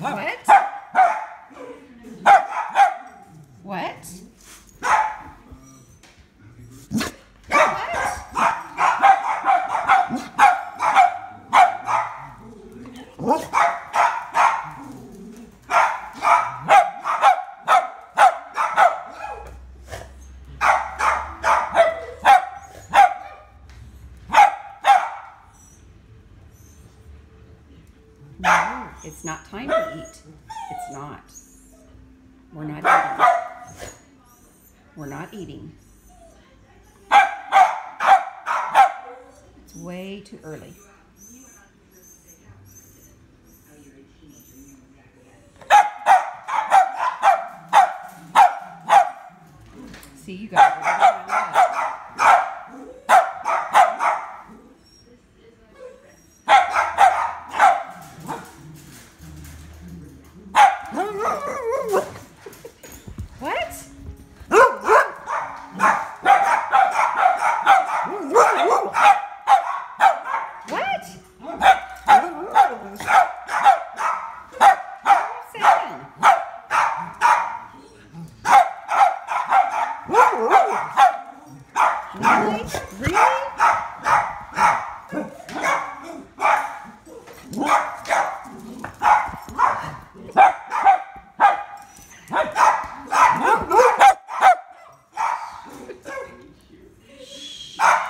What? What? No, it's not time to eat. It's not. We're not eating. We're not eating. It's way too early. See, you got What? Really? Really? Ah!